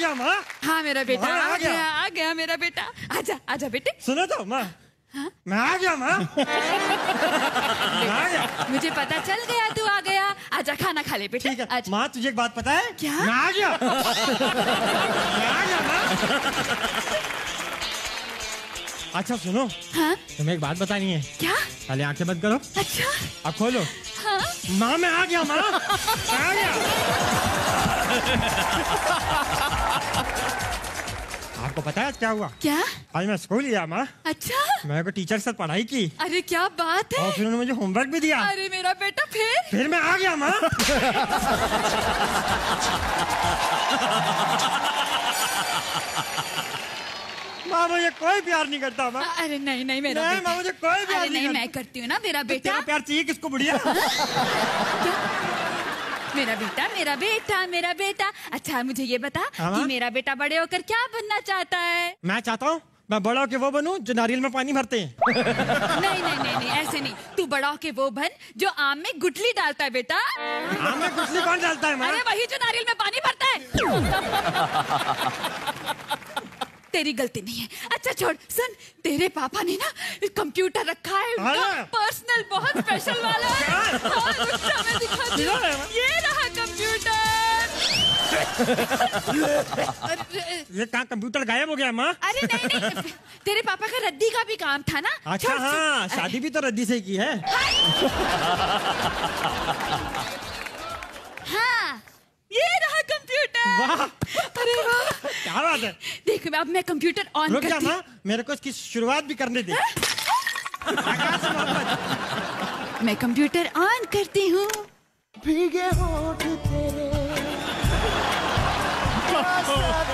गया माँ हाँ मेरा बेटा आ गया। आ गया मेरा बेटा आजा आजा बेटे सुनो तो माँ मैं आ गया माँ आ गया मुझे पता चल गया तू आ गया आजा खाना खा ले बेटे ठीक है माँ तुझे एक बात पता है क्या? मैं आ गया मैं आ गया माँ अच्छा सुनो हाँ तुम्हें एक बात बतानी है क्या पहले आँखें बंद करो अच्छा अब खोलो हाँ माँ मैं आ गया माँ आ गया आपको पता है क्या हुआ? क्या? आज मैं स्कूल गया माँ। अच्छा? मैं को टीचर के साथ पढ़ाई की। अरे क्या बात है? और फिर उन्होंने मुझे होमवर्क भी दिया। अरे मेरा बेटा फिर? फिर मैं आ गया माँ। माँ मुझे कोई प्यार नहीं करता माँ। अरे नहीं नहीं मेरा नहीं, माँ, मुझे कोई प्यार नहीं नहीं मैं करती हूँ ना मेरा बेटा तेरा प्यार चाहिए किसको बुढ़िया? मेरा बेटा मेरा बेटा मेरा बेटा। अच्छा मुझे ये बता हाँ, कि मेरा बेटा बड़े होकर क्या बनना चाहता है? मैं चाहता हूँ मैं बड़ा के वो बनूं जो नारियल में पानी भरते हैं। नहीं नहीं नहीं नहीं ऐसे नहीं। तू बड़ा के वो बन जो आम में गुटली डालता है बेटा। आम में गुटली कौन डालता है अरे वही जो नारियल में पानी भरता है। तेरी गलती नहीं है। अच्छा छोड़। सुन तेरे पापा ने ना कंप्यूटर रखा है उनका हाँ। पर्सनल बहुत स्पेशल वाला है। हाँ, दिखाती दिखा ये रहा कंप्यूटर। ये कहाँ कंप्यूटर गायब हो गया माँ? अरे नहीं नहीं तेरे पापा का रद्दी का भी काम था ना। अच्छा। हाँ शादी भी तो रद्दी से की है। हाँ ये रहा कंप्यूटर। वाह। अरे वाह। क्या बात है देख अब मैं कंप्यूटर ऑन रुक जा करती माँ मेरे को इसकी शुरुआत भी करने दे मैं कंप्यूटर ऑन करती हूँ भीगे होठ तेरे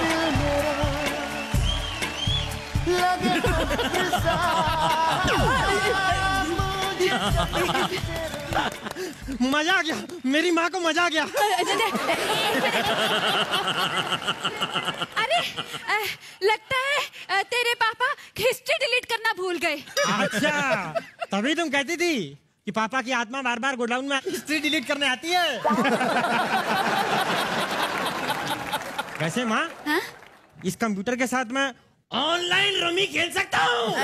दिल मेरा लगे मज़ा आ गया मेरी माँ को मज़ा आ गया अरे अ, लगता है अ, तेरे पापा हिस्ट्री डिलीट करना भूल गए अच्छा। तभी तुम कहती थी कि पापा की आत्मा बार बार गोडाउन में हिस्ट्री डिलीट करने आती है। कैसे माँ हाँ? इस कंप्यूटर के साथ मैं ऑनलाइन रमी खेल सकता हूँ।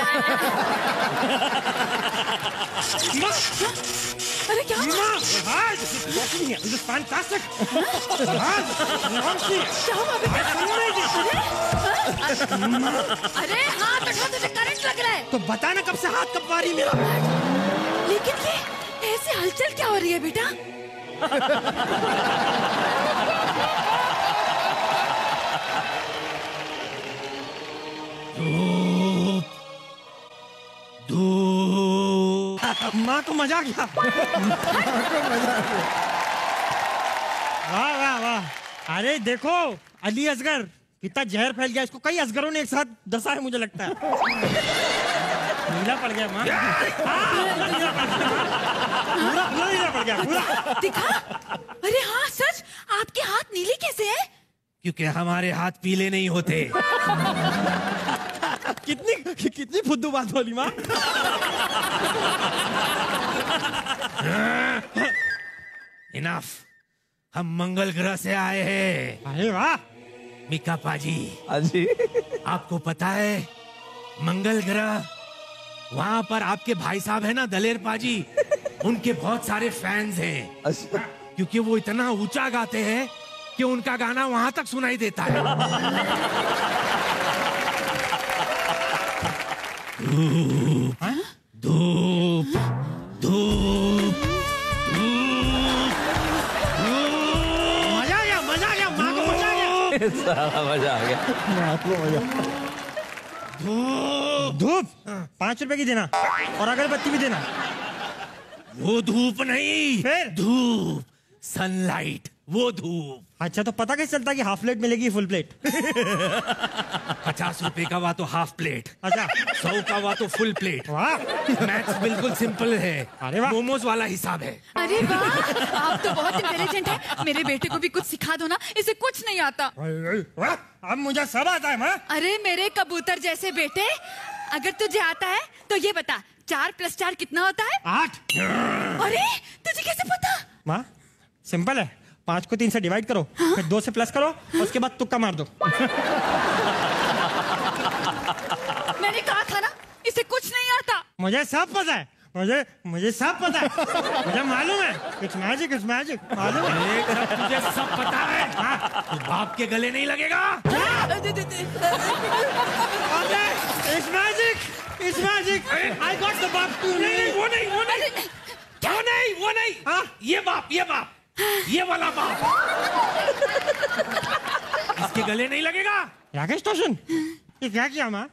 माँ, अरे क्या? माँ, आज, this is fantastic. आज, Nancy, क्या हुआ? बेटा. अरे हाथ उठा तुझे करंट लग रहा है? तो बता ना कब से हाथ कब रही मेरा। लेकिन ये ऐसे हलचल क्या हो रही है बेटा? माँ माँ को मज़ा आ गया। वाह वाह वाह। अरे देखो अली असगर कितना जहर फैल गया इसको कई असगरों ने एक साथ दसा है मुझे लगता है। नीला पड़ गया माँ। हाँ, पूरा पूरा नीला पड़ गया पूरा। दिखा। अरे हाँ सच? आपके हाथ नीले कैसे है? क्योंकि हमारे हाथ पीले नहीं होते। कितनी कितनी फुद्दू बात बोली माँ? इनफ हम मंगल ग्रह से आए हैं। अरे वाह। मिका पाजी अजी आपको पता है मंगल ग्रह वहाँ पर आपके भाई साहब है ना दलेर पाजी? उनके बहुत सारे फैंस हैं। अच्छा। क्योंकि वो इतना ऊँचा गाते हैं कि उनका गाना वहाँ तक सुनाई देता है। धूप धूप धूप धूप मज़ा आ गया मज़ा आ गया माँ को मज़ा आ गया। सारा मज़ा आ गया। धूप? पाँच रुपए की देना और अगरबत्ती भी देना। वो धूप नहीं फिर? धूप। सनलाइट। वो धूप। अच्छा तो पता कैसे चलता कि हाफ़ प्लेट मिलेगी फुल प्लेट पचास रुपए का हुआ तो हाफ़ प्लेट अच्छा। सौ का हुआ तो फुल प्लेट वाह। मैथ्स बिल्कुल सिंपल है। अरे वाह। मोमोज वाला हिसाब है। अरे वाह आप तो बहुत इंटेलिजेंट है। मेरे बेटे को भी कुछ सिखा दो ना इसे कुछ नहीं आता। अब मुझे सब आता है माँ अरे मेरे कबूतर जैसे बेटे अगर तुझे आता है तो ये बता चार प्लस चार कितना होता है? आठ। अरे तुझे कैसे पता? माँ सिंपल है। पाँच को तीन से डिवाइड करो फिर दो से प्लस करो और उसके बाद तुक्का मार दो। मैंने कहा था ना इसे कुछ नहीं आता। मुझे सब पता है मुझे मुझे सब पता है। मुझे मालूम है कुछ मैजिक कुछ मैजिक मालूम है। एक सब तुझे सब पता है। हाँ, तू बाप के गले नहीं लगेगा। इस magic! It's magic! I got the back नहीं नहीं। वो नहीं वो नहीं। अरे, वो नहीं वो नहीं। हाँ? ये बाप ये बाप। ये वाला बाप। इसके गले नहीं लगेगा? राकेश तो सुन। ये क्या किया माँ?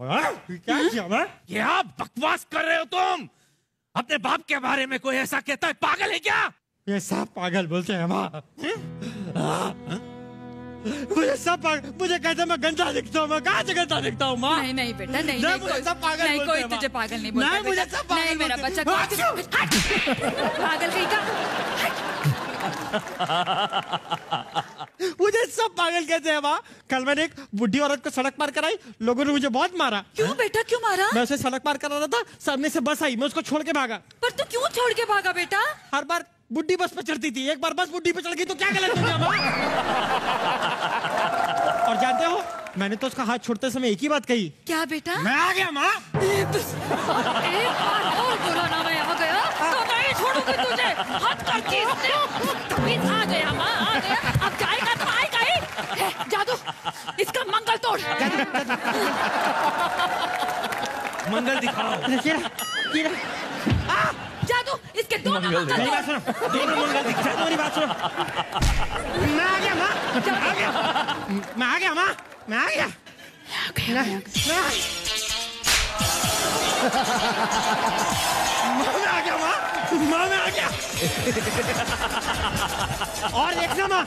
हाँ? क्या किया माँ? क्या बकवास कर रहे हो तुम। अपने बाप के बारे में कोई ऐसा कहता है पागल है क्या? ये सब पागल बोलते हैं माँ। मुझे सब पागल मुझे कहते मैं गंदा दिखता हूँ मैं कहाँ से गंदा दिखता हूँ माँ? नहीं नहीं बेटा नहीं नहीं, मुझे कोई सब पागल नहीं कोई तुझे पागल नहीं बोलता नहीं, मुझे सब पागल नहीं मेरा बच्चा! पागल कहीं का? मुझे सब पागल कहते हैं माँ। कल मैंने एक बुढ़ी औरत को सड़क पार कराई लोगों ने मुझे बहुत मारा। क्यों बेटा क्यों मारा? मैं उसे सड़क पार करा रहा था सामने से बस आई मैं उसको छोड़ के भागा। पर तू क्यों छोड़ के भागा बेटा? हर बार बुढ़ी बस पे चढ़ती थी एक बार बस बुढ़ी पे चढ़ गई तो क्या गलत हो गया माँ? और जानते हो मैंने तो उसका हाथ छोड़ते समय एक ही बात कही। क्या बेटा? मैं आ गया माँ। एक बार और बुलाना मैं आ गया। तो नहीं छोड़ूँगी तुझे। हद करती इसने। तभी आ गया माँ आ गया। अब जाएगा तो आएगा ही। हे, जादू इसका मंगल तोड़। मंगल दिखाओ। जादू दोनों मंगल मेरी बात सुनो दोनों मंगल मेरी बात सुनो मैं आ गया माँ मैं आ गया मैं आ गया माँ मैं आ गया मैं- मैं- माँ मैं आ गया माँ माँ मैं आ गया और देखना माँ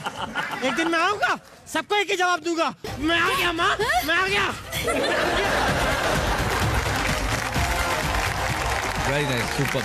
एक दिन मैं आऊँगा सबको एक ही जवाब दूँगा। मैं आ गया माँ मैं आ गया। Very nice super